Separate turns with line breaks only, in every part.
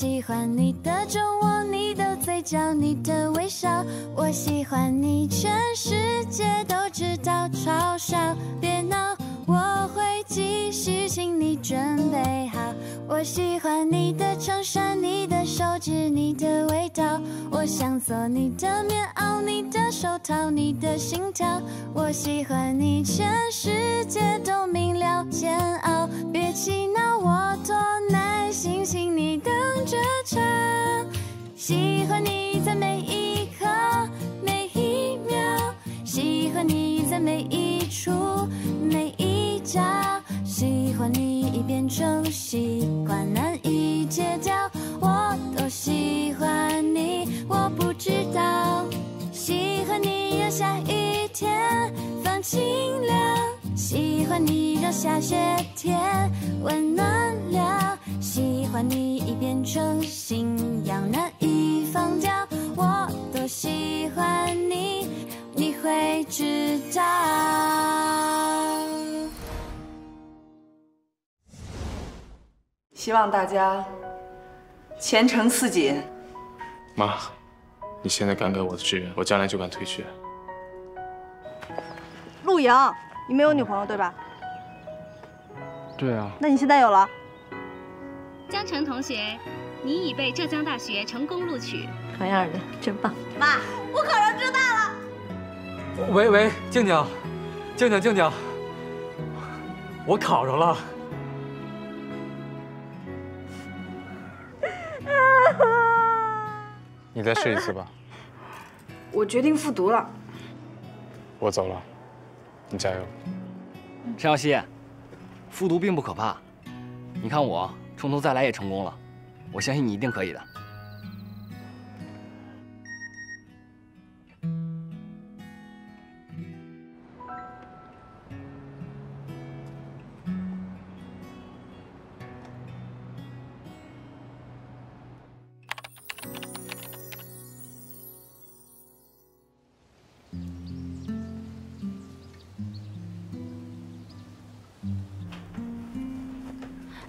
喜欢你的酒窝，你的嘴角，你的微笑。我喜欢你，全世界都知道，嘲笑别闹，我会继续，请你准备好。我喜欢你的衬衫，你的手指，你的味道。我想做你的棉袄，你的手套，你的心跳。我喜欢你，全世界都明了，煎熬。每一处，每一角。喜欢你已变成习惯，难以戒掉。我多喜欢你，我不知道。喜欢你让下雨天放晴了，喜欢你让下雪天温暖了。喜欢你已变成信仰，难以知道。
希望大家前程似锦。
妈，你现在敢给我的志愿，我将来就敢退学。
陆莹，你没有女朋友对吧？
对啊，
那你现在有了？
江澄同学，你已被浙江大学成功录取。
好样的，真棒！
妈，我考上浙大了。
喂喂，静静，静静静静，我考上了。
你再试一次吧。
我决定复读了。
我走了，你加油。
陈小希，复读并不可怕。你看我从头再来也成功了，我相信你一定可以的。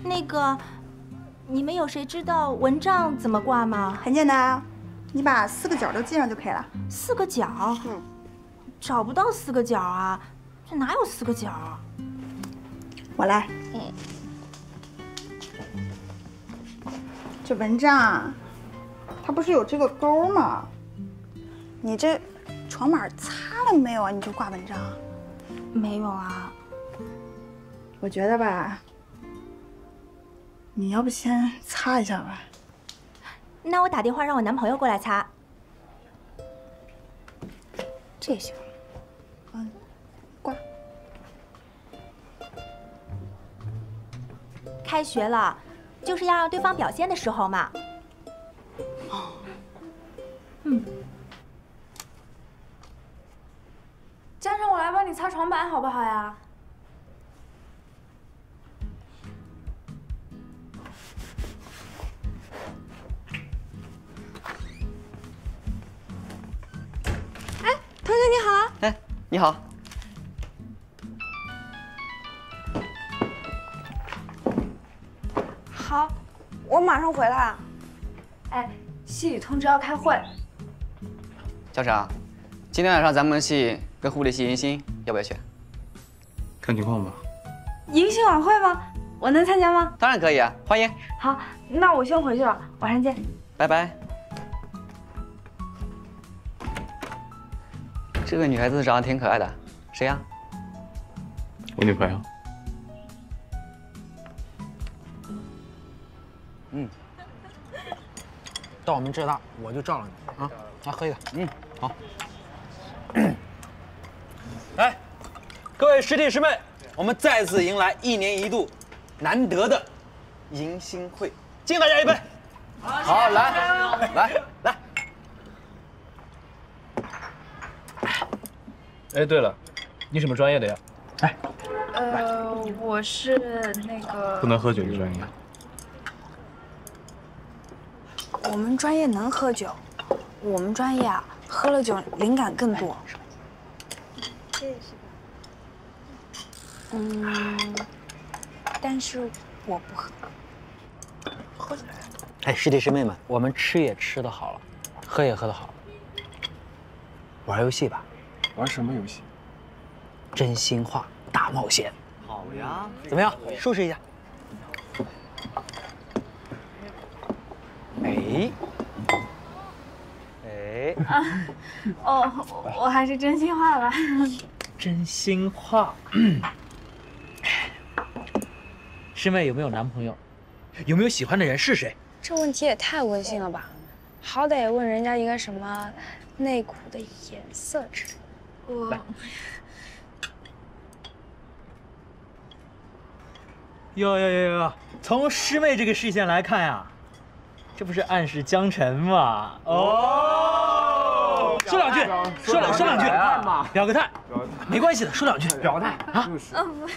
那个，你们有谁知道蚊帐怎么挂吗？
很简单啊，你把四个角都系上就可以了。
四个角？
嗯，
找不到四个角啊，这哪有四个角？
我来。
嗯。
这蚊帐，它不是有这个钩吗？你这床板擦了没有啊？你就挂蚊帐？
没有啊。
我觉得吧。你要不先擦一下吧？
那我打电话让我男朋友过来擦。
这行，嗯，挂。
开学了，就是要让对方表现的时候嘛。
哦，
嗯。
江澄，我来帮你擦床板好不好呀？同学你好，
哎，你好。
好，我马上回来。哎，系里通知要开会。
校长，今天晚上咱们系跟护理系迎新，要不要去？
看情况吧。
迎新晚会吗？我能参加吗？
当然可以啊，欢迎。
好，那我先回去了，晚上见。
拜拜。这个女孩子长得挺可爱的，谁呀？
我女朋友。
嗯，到我们浙大我就罩了你啊！来喝一个。嗯，好。来，各位师弟师妹，我们再次迎来一年一度难得的迎新会，敬大家一杯。好，来，来，来。
哎，对了，你什么专业的呀？
哎，
呃，我是那个
不能喝酒的专业。
我们专业能喝酒，我们专业啊，喝了酒灵感更多。
这也是吧？
嗯，但是我不喝。
喝起来。哎，师弟师妹们，我们吃也吃的好了，喝也喝的好了，玩游戏吧。
玩什么游戏？
真心话大冒险。
好呀，
怎么样？收拾一下。哎，哎，
啊，哦，我还是真心话吧。
真心话。师妹有没有男朋友？有没有喜欢的人？是谁？
这问题也太温馨了吧！好歹也问人家一个什么内裤的颜色之类。
我。
哟哟哟哟！从师妹这个视线来看呀，这不是暗示江辰吗？哦，说两句，说两说两句，表个态，没关系的，说两句，
表个态啊！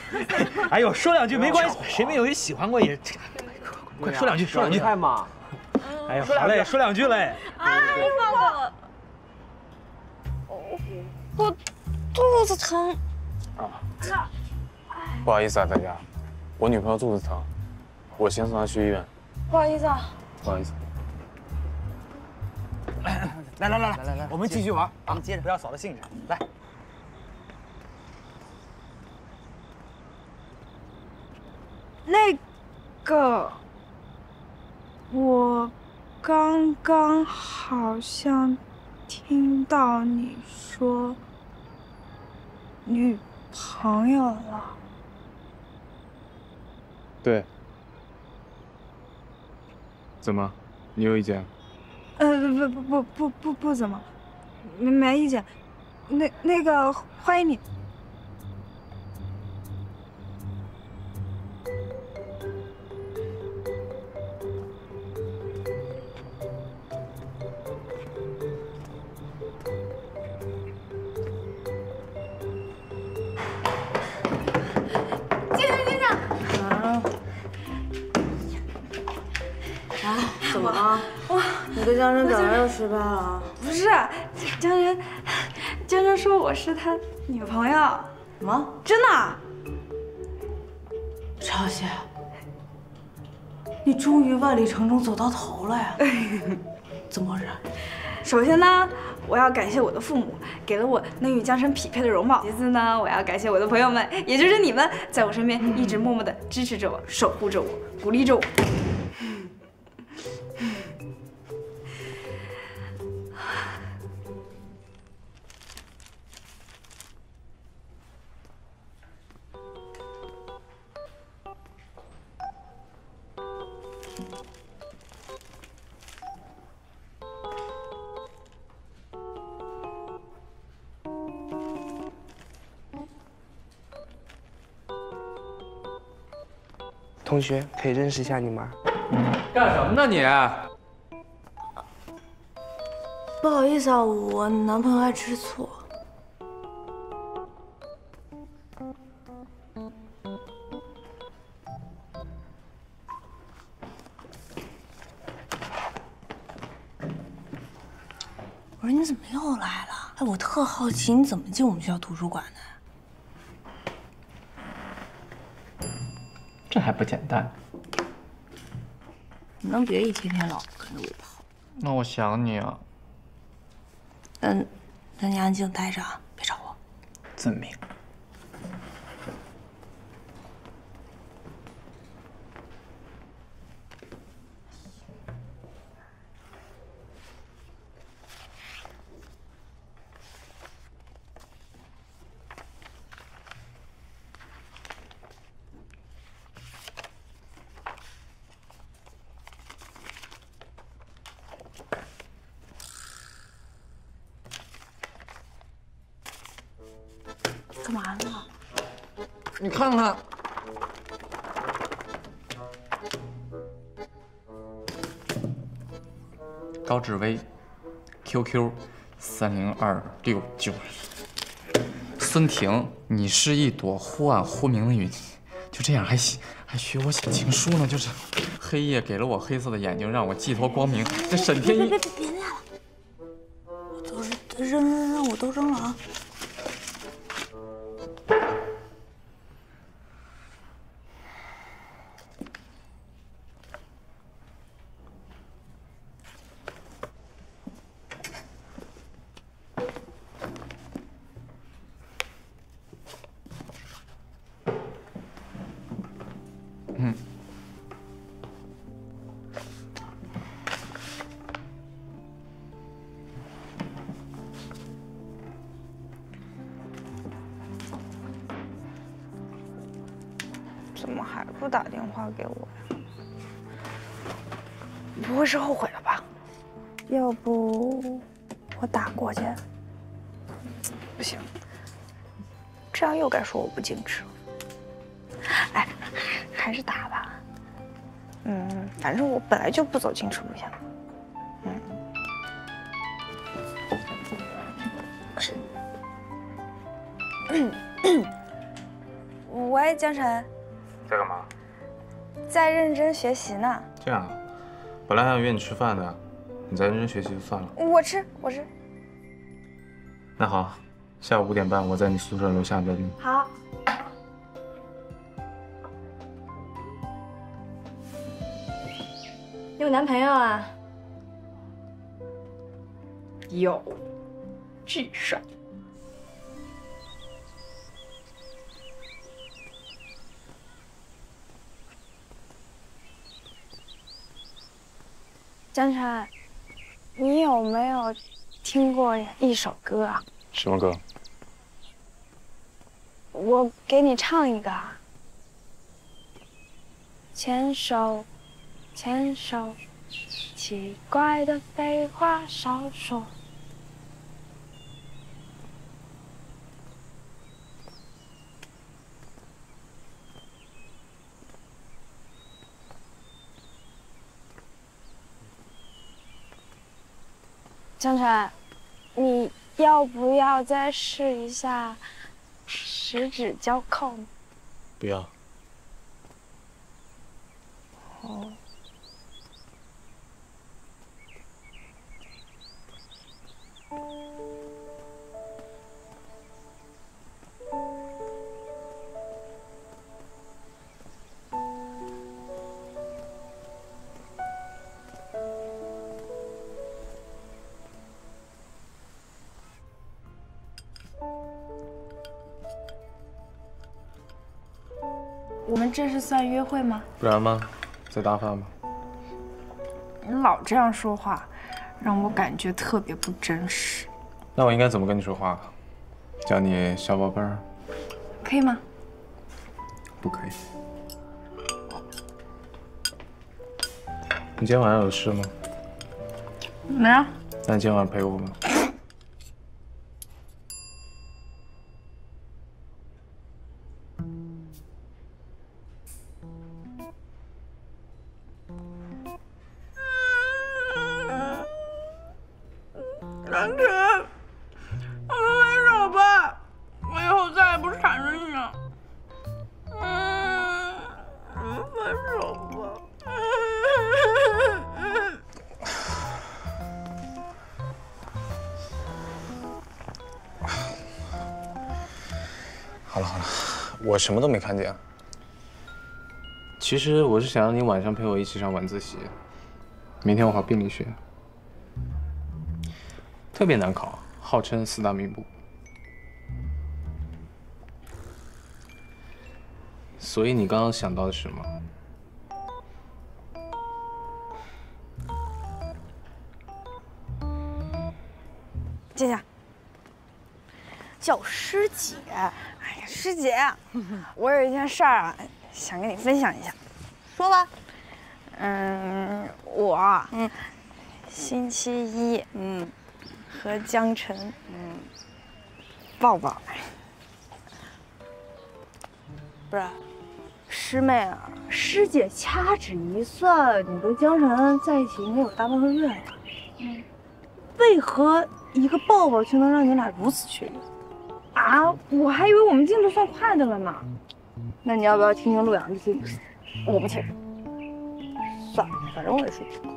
哎呦，说两句没关系，谁没有喜欢过也，快说两句，说两句
嘛！
哎呀，好嘞，说两句嘞！
哎，放过我！
我肚子疼。
啊！不好意思啊，大家。我女朋友肚子疼，我先送她去医院。
不好意思啊，
不好意思。
来来来来来来，我们继续玩，咱们接着，不要扫了兴致。来，
那个，我刚刚好像听到你说女朋友了。
对，怎么？你有意见？
呃，不不不不不不怎么，没没意见。那那个，欢迎你。
江辰怎么又失败了，
不是，江辰，江辰说我是他女朋友，
什么？
真的？
朝鲜，你终于万里长征走到头了呀？怎么回事？
首先呢，我要感谢我的父母，给了我能与江辰匹配的容貌。其次呢，我要感谢我的朋友们，也就是你们，在我身边一直默默的支持着我，守护着我，鼓励着我。
同学，可以认识一下你吗？
干什么呢你？
不好意思啊，我男朋友爱吃醋。特好奇你怎么进我们学校图书馆的。
这还不简单？
你能别一天天老跟着我跑？
那我想你啊。
嗯，那你安静待着，别找我。
遵命。
干嘛呢？
你看看，高志威，QQ，三零二六九。孙婷，你是一朵忽暗忽明的云，就这样还写还学我写情书呢？就是黑夜给了我黑色的眼睛，让我寄托光明。这沈天一，
别别别别念了，我都扔扔扔，我都扔了啊。
说我不矜持。哎，还是打吧。嗯，反正我本来就不走矜持路线。嗯。喂，江晨。
在干嘛？
在认真学习呢。
这样啊，本来还想约你吃饭的，你再认真学习就算了。
我吃，我吃。
那好，下午五点半我在你宿舍楼下等你。
好。
你有男朋友啊？
有，巨帅。江辰，你有没有听过一首歌啊？
什么歌？
我给你唱一个。牵手，牵手，奇怪的废话少说。江辰，你要不要再试一下十指交扣？
不要。
哦。算约会吗？
不然吗？在搭饭吗？
你老这样说话，让我感觉特别不真实。
那我应该怎么跟你说话？叫你小宝贝儿？
可以吗？
不可以。你今天晚上有事吗？
没有。
那你今天晚上陪我吗？好了好了，我什么都没看见。其实我是想让你晚上陪我一起上晚自习，明天我考病理学。特别难考，号称四大名捕。所以你刚刚想到的是什么？
静静，叫师姐。师姐，我有一件事儿啊，想跟你分享一下。
说吧。
嗯，我，嗯，星期一，嗯。和江晨，嗯，抱抱。
不是，师妹啊，师姐掐指一算，你跟江晨在一起应该有大半个月了。嗯，为何一个抱抱就能让你俩如此确定？
啊，我还以为我们进度算快的了呢。
那你要不要听听陆阳的进度？
我不听。
算了，反正我也睡不着。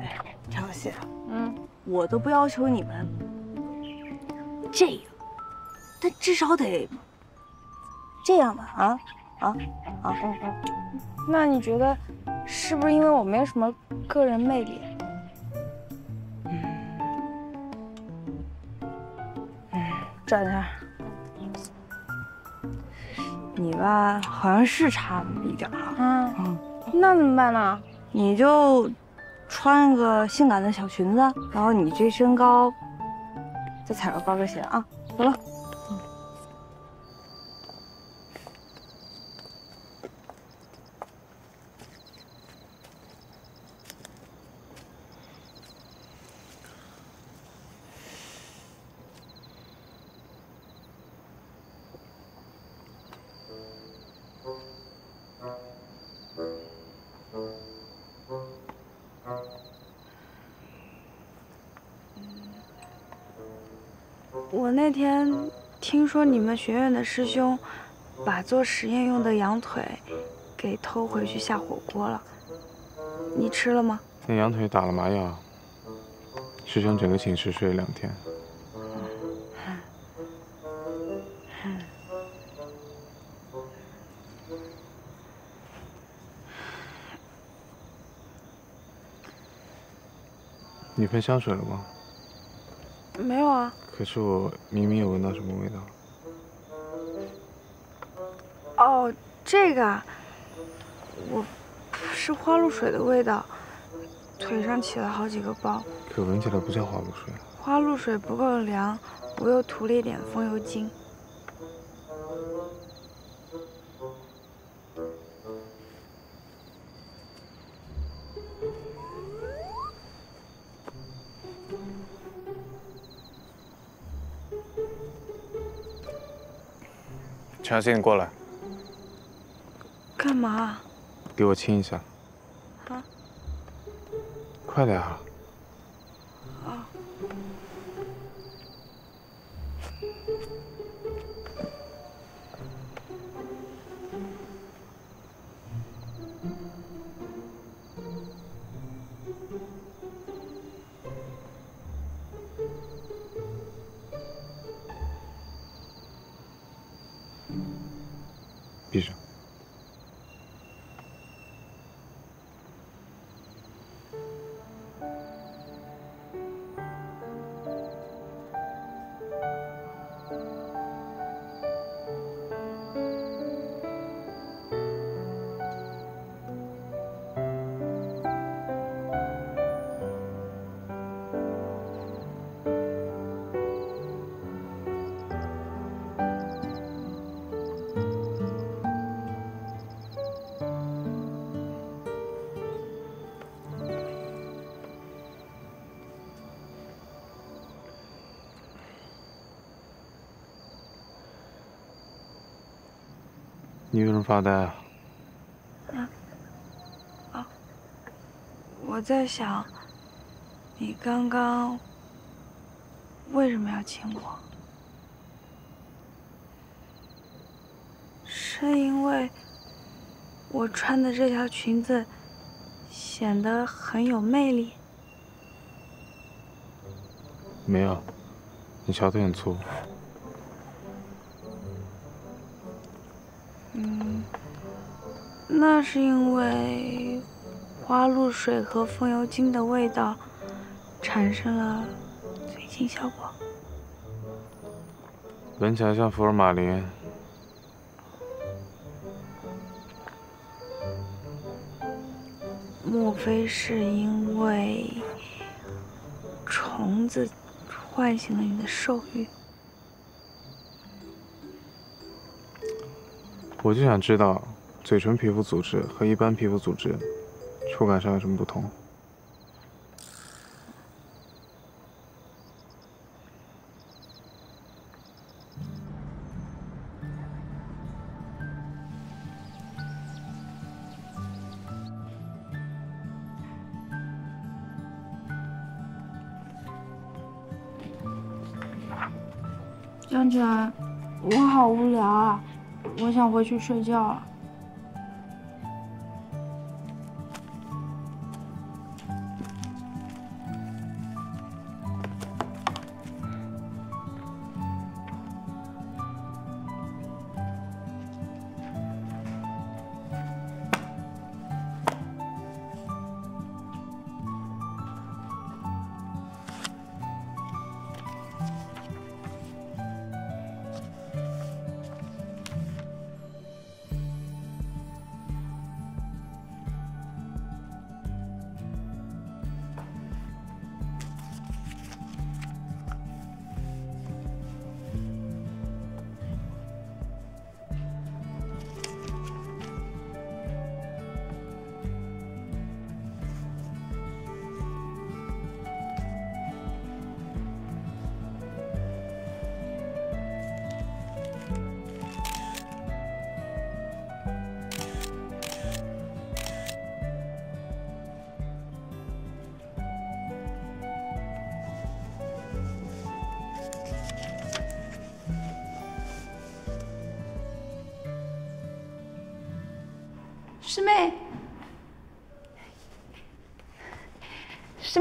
哎。陈小希，嗯，我都不要求你们这样，但至少得这样吧？啊啊啊！嗯嗯。
那你觉得是不是因为我没有什么个人魅力？
转下。你吧，好像是差那么一点啊。
嗯嗯。那怎么办呢？
你就。穿个性感的小裙子，然后你这身高，再踩个高跟鞋啊！走了。
天听说你们学院的师兄把做实验用的羊腿给偷回去下火锅了，你吃了吗？
那羊腿打了麻药，师兄整个寝室睡了两天。你喷香水了吗？
没有啊。
可是我明明有闻到什么味道。
哦，这个啊，我是花露水的味道，腿上起了好几个包。
可闻起来不像花露水。
花露水不够凉，我又涂了一点风油精。
陈小希，你过来。
干嘛？
给我亲一下。
啊？
快点啊！
啊。
你为什么发呆啊？
啊，啊！我在想，你刚刚为什么要亲我？是因为我穿的这条裙子显得很有魅力？
没有，你小腿很粗。
那是因为花露水和风油精的味道产生了催情效果。
闻起来像福尔马林。
莫非是因为虫子唤醒了你的兽欲？
我就想知道，嘴唇皮肤组织和一般皮肤组织触感上有什么不同？
江晨，我好无聊啊。我想回去睡觉了。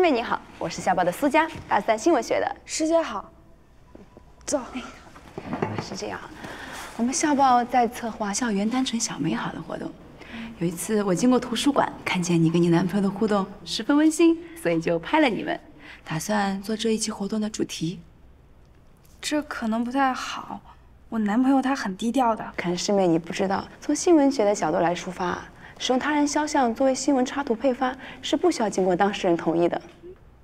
师妹你好，我是校报的苏佳，大三新闻学的。
师姐好，走。
是这样，我们校报在策划校园单纯小美好的活动。有一次我经过图书馆，看见你跟你男朋友的互动十分温馨，所以就拍了你们，打算做这一期活动的主题。
这可能不太好，我男朋友他很低调的。
可能师妹你不知道，从新闻学的角度来出发，使用他人肖像作为新闻插图配发是不需要经过当事人同意的。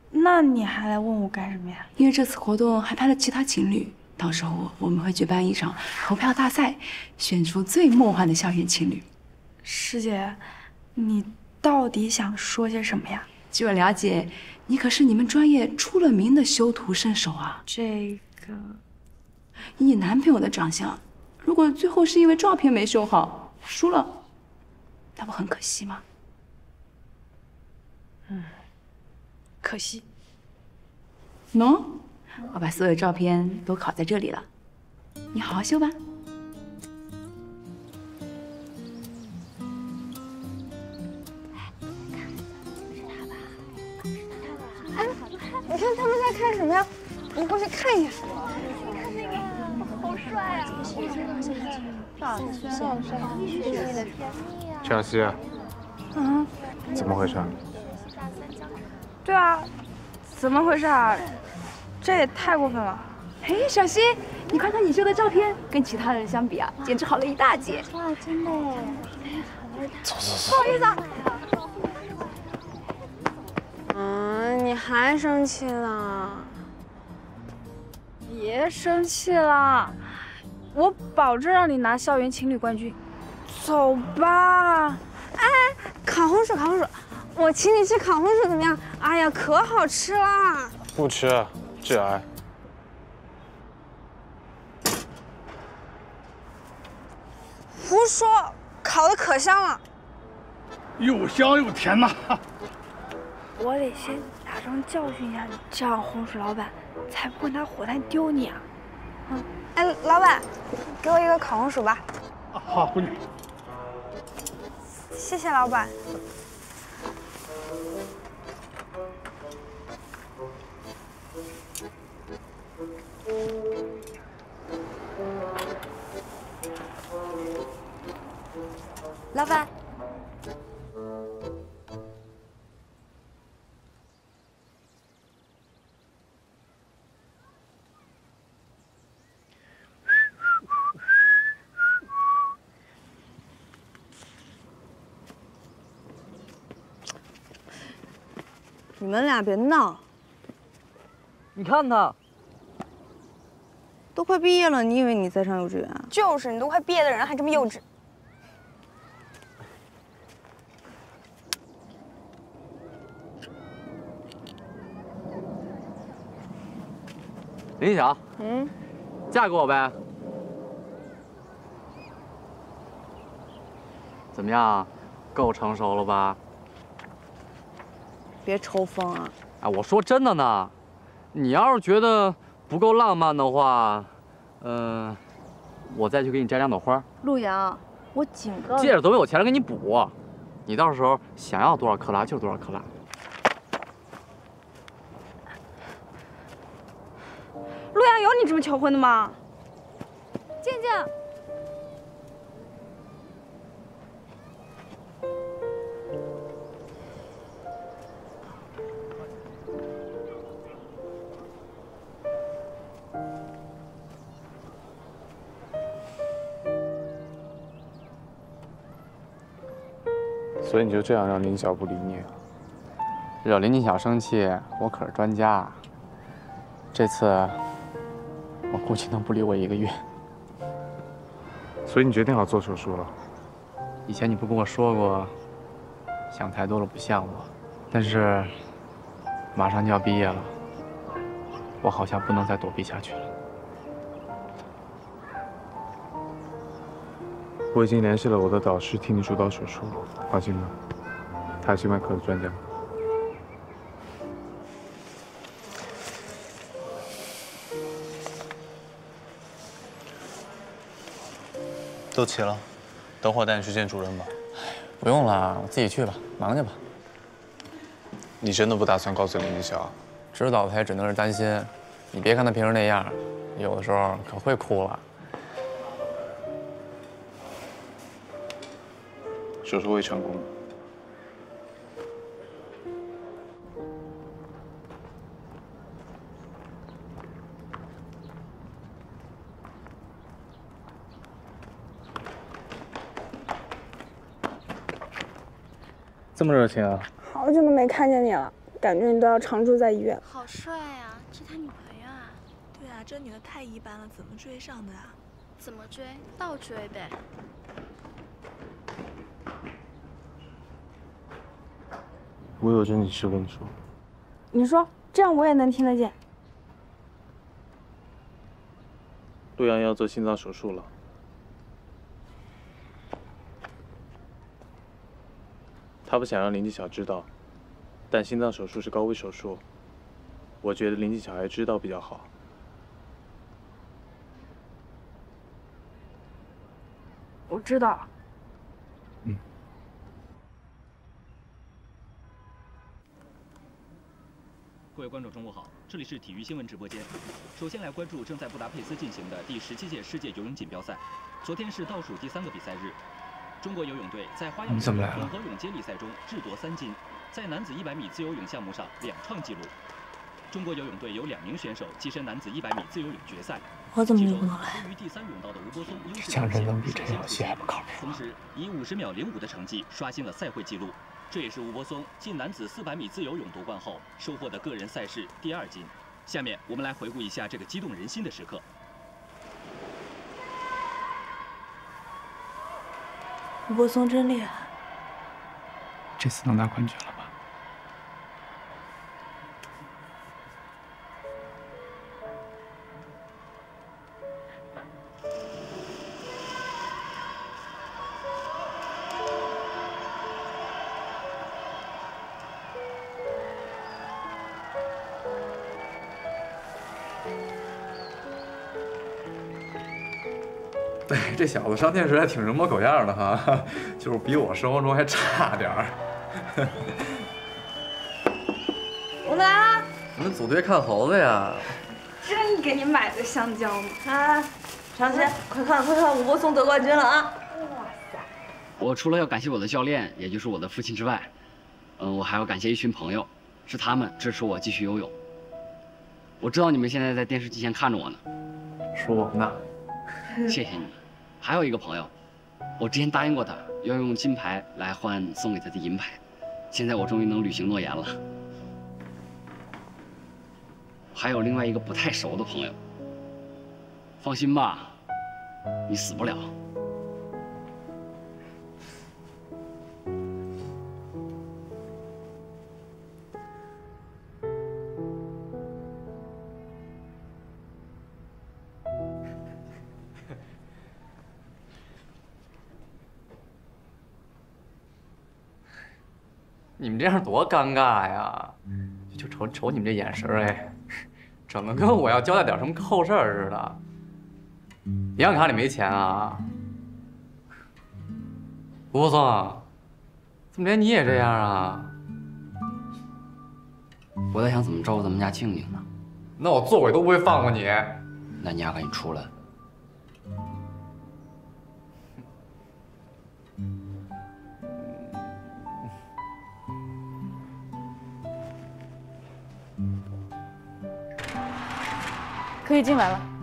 那你还来问我干什么呀？
因为这次活动还拍了其他情侣，到时候我们会举办一场投票大赛，选出最梦幻的校园情侣。
师姐，你到底想说些什么呀？
据我了解，你可是你们专业出了名的修图圣手啊。
这个，
以你男朋友的长相，如果最后是因为照片没修好输了，那不很可惜吗？
嗯，可惜。
喏，我把所有照片都拷在这里了，你好好修吧。
你看他们在看什么呀？我过去看一眼。大轩老师，
陈小希，
嗯，
怎么回事？
对啊，怎么回事啊？这也太过分了。
嘿，小希，你看看你修的照片，跟其他人相比啊，简直好了一大截。
哇，真的耶！
走走
走。不好意思啊。嗯，你还生气了？
别生气了，我保证让你拿校园情侣冠军。走吧。
哎，烤红薯，烤红薯，我请你吃烤红薯怎么样？哎呀，可好吃了。
不吃，致癌。
胡说，烤的可香了。
又香又甜呐。
我得先假装教训一下你，这样红薯老板才不会拿火炭丢你啊！
嗯，哎，老板，给我一个烤红薯吧。
好，闺女。
谢谢老板。你们俩别闹！
你看他，
都快毕业了，你以为你在上幼稚园？就是，你都快毕业的人还这么幼稚。
林晓，
嗯，
嫁给我呗？怎么样，够成熟了吧？
别抽风啊！
哎，我说真的呢，你要是觉得不够浪漫的话，嗯，我再去给你摘两朵花。
陆阳，我警告你，
借着总有钱人给你补，你到时候想要多少克拉就是多少克拉。
陆阳有你这么求婚的吗？
静静。
所以你就这样让林晓不理你？
惹林静晓生气，我可是专家。这次我估计能不理我一个月。
所以你决定好做手术了？
以前你不跟我说过，想太多了不像我。但是马上就要毕业了，我好像不能再躲避下去了。
我已经联系了我的导师，替你主导手术，放心吧，他是心外科的专家。
都齐了，等会儿带你去见主任吧。
不用了，我自己去吧，忙去吧。
你真的不打算告诉林子乔？
知道他也只能是担心。你别看他平时那样，有的时候可会哭了。
手术会成功。
这么热情啊！
好久都没看见你了，感觉你都要常住在医院。
好帅呀，这他女朋友啊？
对啊，这女的太一般了，怎么追上的啊？
怎么追？倒追呗。
我有正经事跟你说。
你说，这样我也能听得见。
陆阳要做心脏手术了。他不想让林静晓知道，但心脏手术是高危手术，我觉得林静晓还知道比较好。
我知道。
各位观众，中午好，这里是体育新闻直播间。首先来关注正在布达佩斯进行的第十七届世界游泳锦标赛，昨天是倒数第三个比赛日。中国游泳队在花样泳混合泳接力赛中智夺三金，在男子100米自由泳项目上两创纪录。中国游泳队有两名选手跻身男子100米自由泳决赛，
我怎么就不能来？
于第三泳道的吴波松优势
这人比这游戏还不靠谱。
同时以50秒05的成绩刷新了赛会纪录，这也是吴柏松进男子400米自由泳夺冠后收获的个人赛事第二金。下面我们来回顾一下这个激动人心的时刻。
吴柏松真厉害，
这次能拿冠军了小子上电视还挺人模狗样的哈，就是比我生活中还差点儿。
我们来啦！
你们组队看猴子呀？
真给你买的香蕉吗？啊，长西，快看快看，吴波松得冠军了啊！哇塞！
我除了要感谢我的教练，也就是我的父亲之外，嗯，我还要感谢一群朋友，是他们支持我继续游泳。我知道你们现在在电视机前看着我呢，
说我呢。
谢谢你们。还有一个朋友，我之前答应过他要用金牌来换送给他的银牌，现在我终于能履行诺言了。还有另外一个不太熟的朋友，放心吧，你死不了。
样多尴尬呀！就瞅瞅你们这眼神哎，整的跟我要交代点什么后事儿似的。银行卡里没钱啊？吴波松，怎么连你也这样啊？
我在想怎么照顾咱们家静静呢。
那我做鬼都不会放过你。
那你丫赶紧出来。
可以进来了。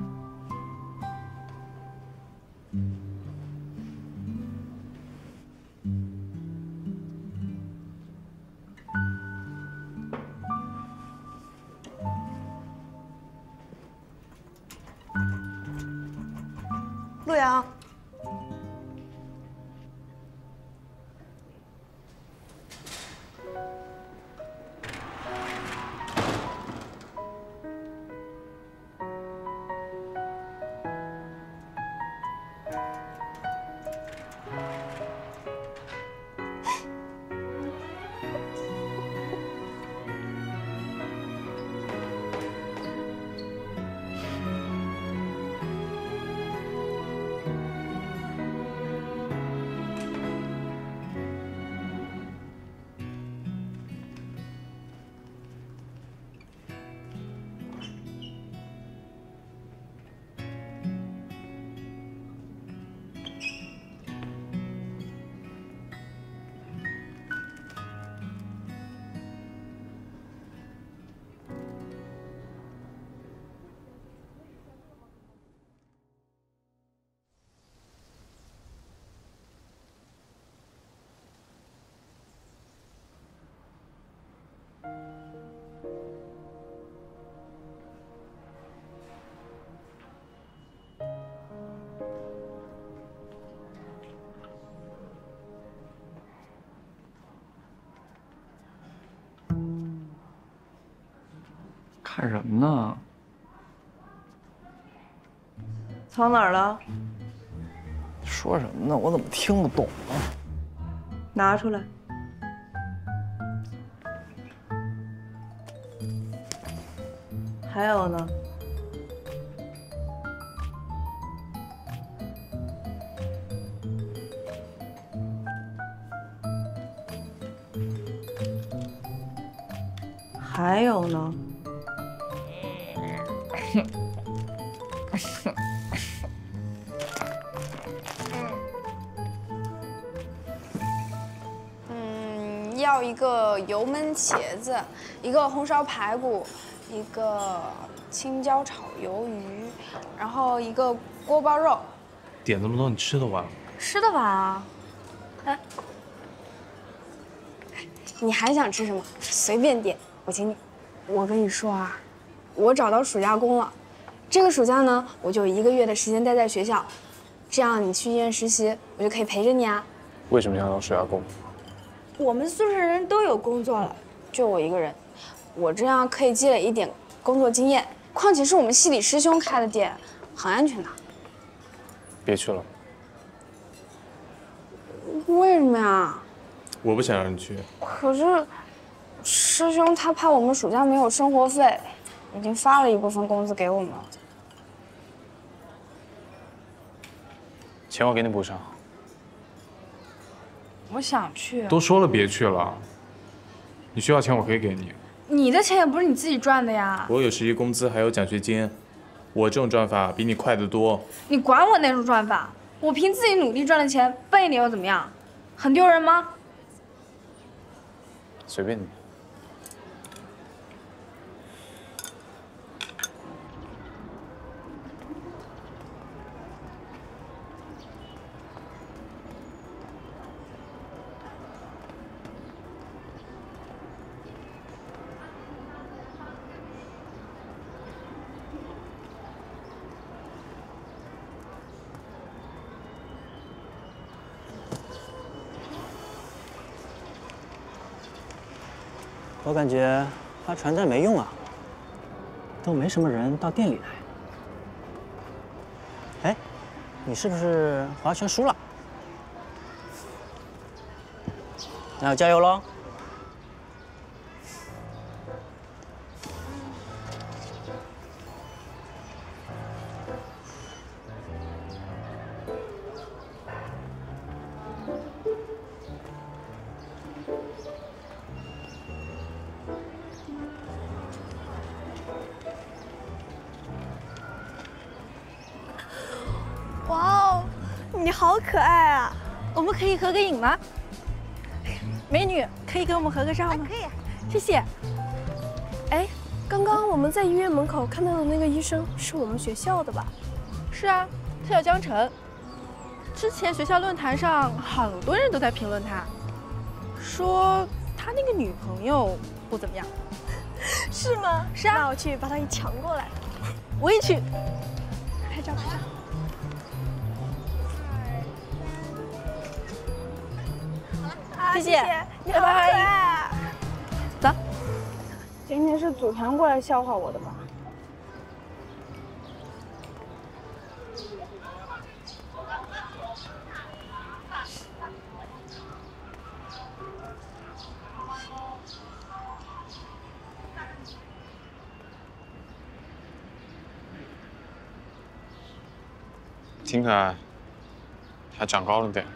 看什么呢？
藏哪儿了？
说什么呢？我怎么听不懂啊？
拿出来。还有呢？
个油焖茄子，一个红烧排骨，一个青椒炒鱿鱼，然后一个锅包肉。
点这么多，你吃得完吗？
吃得完啊？哎，你还想吃什么？随便点，我请你。我跟你说啊，我找到暑假工了。这个暑假呢，我就一个月的时间待在学校，这样你去医院实习，我就可以陪着你啊。
为什么想当暑假工？
我们宿舍人都有工作了，就我一个人。我这样可以积累一点工作经验，况且是我们系里师兄开的店，很安全的。
别去了，
为什么呀？
我不想让你去。
可是，师兄他怕我们暑假没有生活费，已经发了一部分工资给我们了。
钱我给你补上。
我想去。
都说了别去了，你需要钱我可以给你。
你的钱也不是你自己赚的呀。
我有实习工资，还有奖学金，我这种赚法比你快得多。
你管我那种赚法？我凭自己努力赚的钱背你又怎么样？很丢人吗？
随便你。
我感觉发传单没用啊，都没什么人到店里来。哎，你是不是划拳输了？那要加油喽！
吗？美女，可以跟我们合个照吗？可以，谢谢。
哎，刚刚我们在医院门口看到的那个医生是我们学校的吧？
是啊，他叫江晨。之前学校论坛上好多人都在评论他，说他那个女朋友不怎么样。
是吗？
是啊。
那我去把他给抢过来。
我也去。
拍照，拍照。
谢谢，
你好可爱啊！
走。
今天是组团过来笑话我的吧？
挺可爱，还长高了点。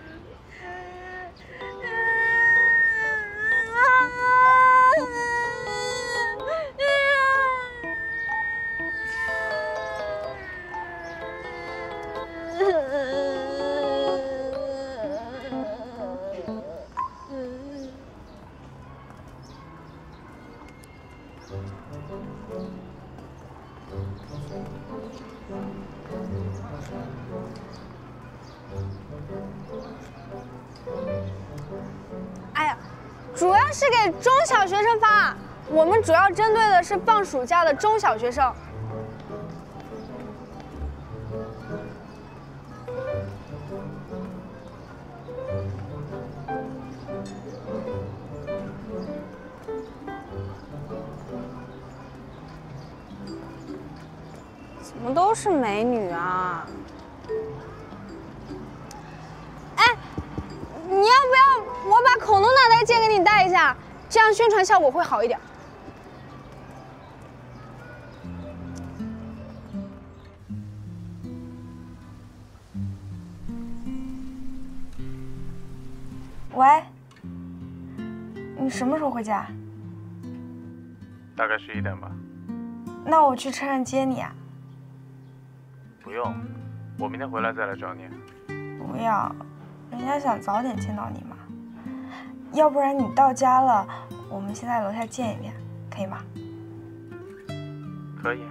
是放暑假的中小学生。怎么都是美女啊？哎，你要不要我把恐龙脑袋借给你戴一下？这样宣传效果会好一点。
喂，你什么时候回家？
大概十一点吧。
那我去车站接你啊。
不用，我明天回来再来找你。
不要，人家想早点见到你嘛。要不然你到家了，我们先在楼下见一面，可以吗？
可以。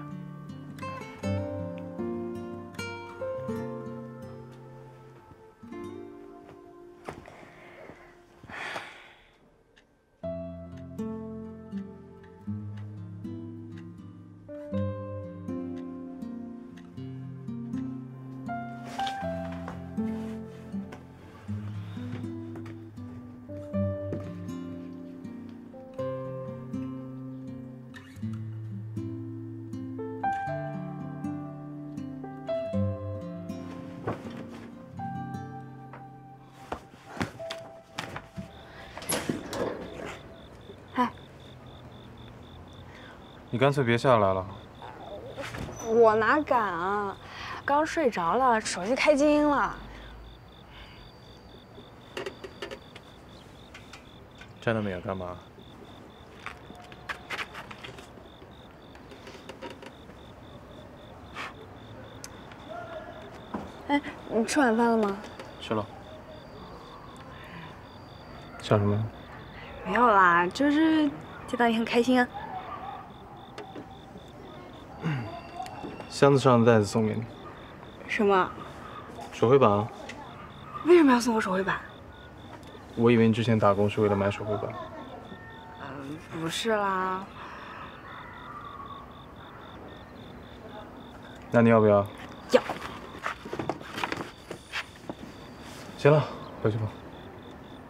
你干脆别下来了。
我哪敢啊！刚睡着了，手机开静音了。
站那么远干嘛？
哎，你吃晚饭了吗？
吃了。想什么？
没有啦，就是见到你很开心啊。
箱子上的袋子送给你。
什么？
手绘板啊。
为什么要送我手绘板？
我以为你之前打工是为了买手绘板。
嗯，不是啦。
那你要不要？
要。
行了，回去吧。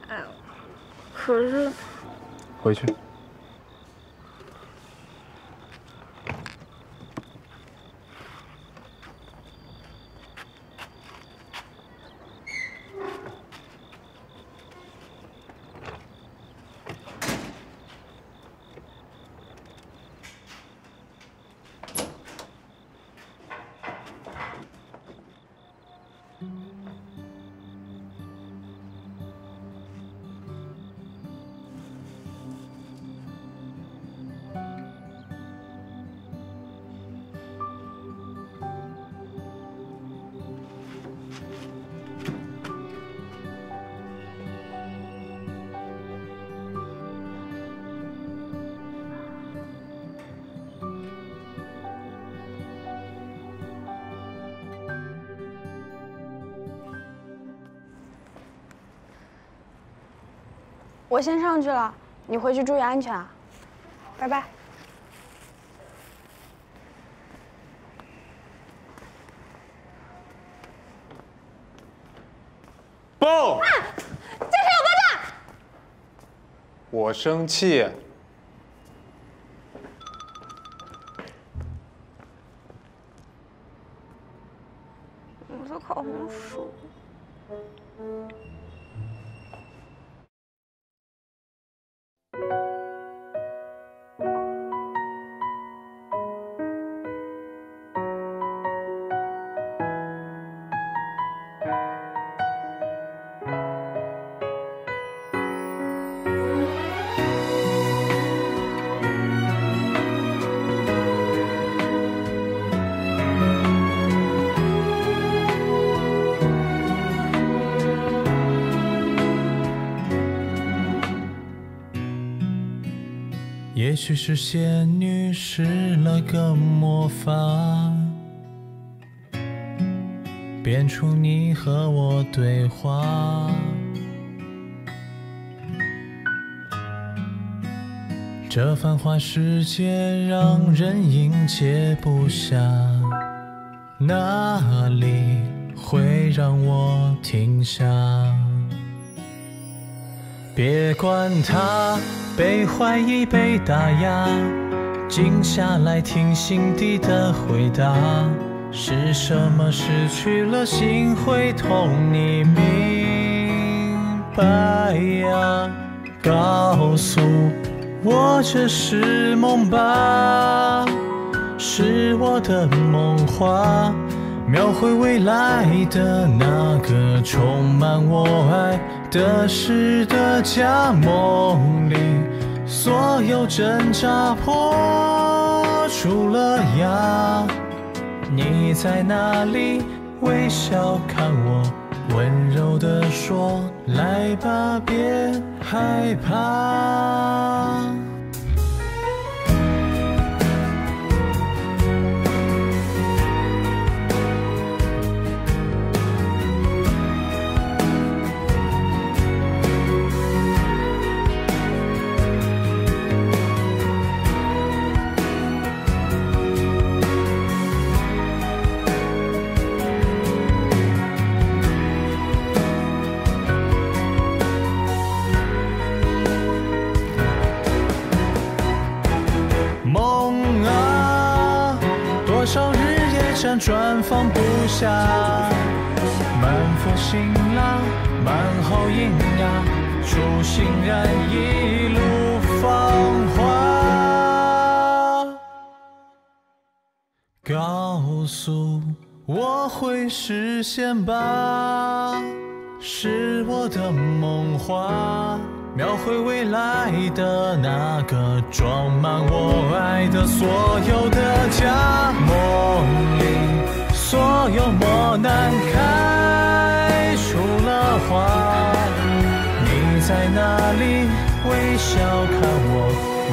哎，可是。
回去。
我先上去了，你回去注意安全啊！拜拜。
爆！
这是有爆炸！
我生气。
是仙女施了个魔法，变出你和我对话。这繁华世界让人应接不暇，哪里会让我停下？别管它。被怀疑，被打压，静下来听心底的回答。是什么失去了心会痛？你明白呀？告诉我这是梦吧？是我的梦话，描绘未来的那个充满我爱的诗的家。梦里所有挣扎破除了芽。你在哪里？微笑看我，温柔地说：“来吧，别害怕。”转放不下，满腹辛辣，满好营养，初心燃一路芳华。告诉我会实现吧，是我的梦话。描绘未来的那个装满我爱的所有的家，梦里所有磨难开出了花。你在哪里？微笑看我，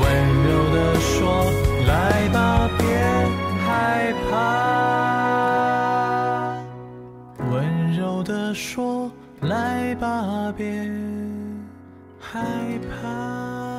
温柔地说：“来吧，别害怕。”温柔地说：“来吧，别。”害怕。